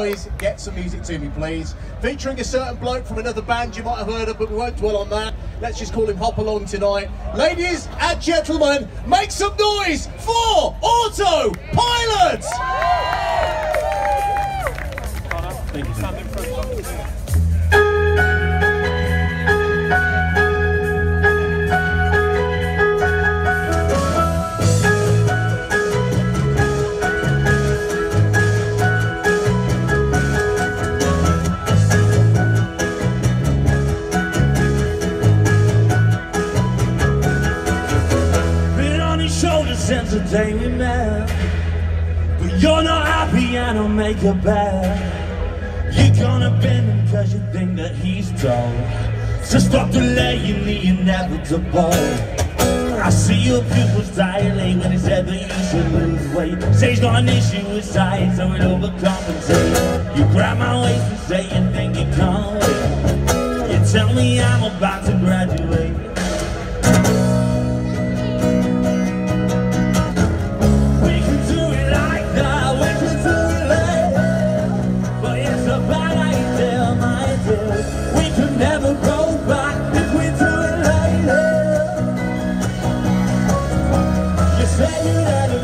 Boys, get some music to me, please. Featuring a certain bloke from another band you might have heard of, but we won't dwell on that. Let's just call him Hop Along tonight. Ladies and gentlemen, make some noise for Auto Pilots! Since the day we met. But you're not happy and I'll make you bad. You're gonna bend him cause you think that he's dull. So stop delaying the inevitable. I see your pupils dilate when he said that you should lose weight. Say he's got an issue with size, so he'll overcompensate. You grab my waist and say you think you can't wait. You tell me I'm about to graduate.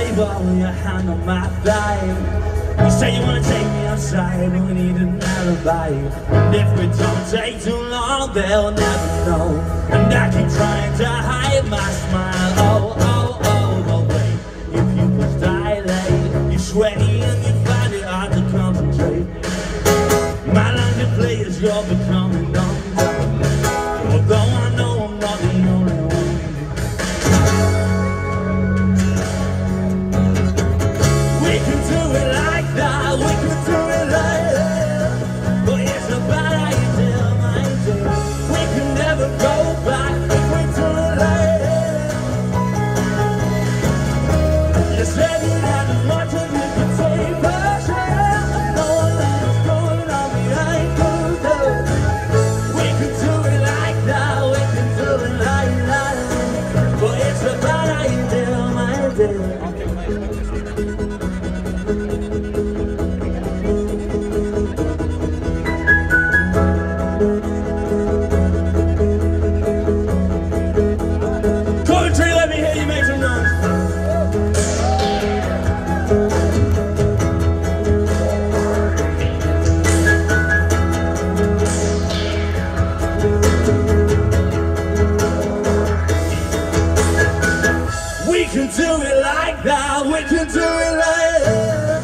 table, your hand on my thigh. You say you wanna take me outside, but we need an alibi. And if we don't take too long, they'll never know. And I keep trying to hide my smile. Oh, oh, oh, but wait. If you push dilate, you're sweaty and you find it hard to concentrate. My line to play is you're becoming it's can do it like that, we can do it like that.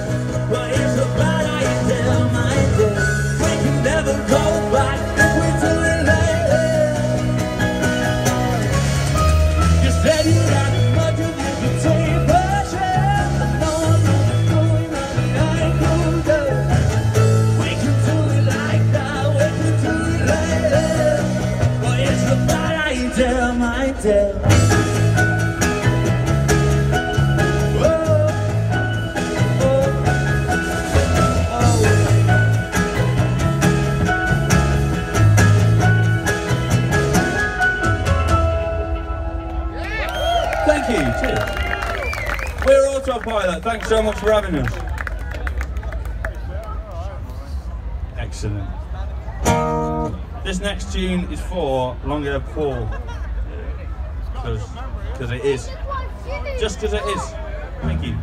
But it's a bad idea, my dear. We can never go back if we do it like that. You said you much as you take, but yeah, going. We can do it like that, we can do it like that. But it's a bad idea, my dear. We're Autopilot. Thanks so much for having us. Excellent. This next tune is for Long Hair Paul. Because it is. Just because it is. Thank you.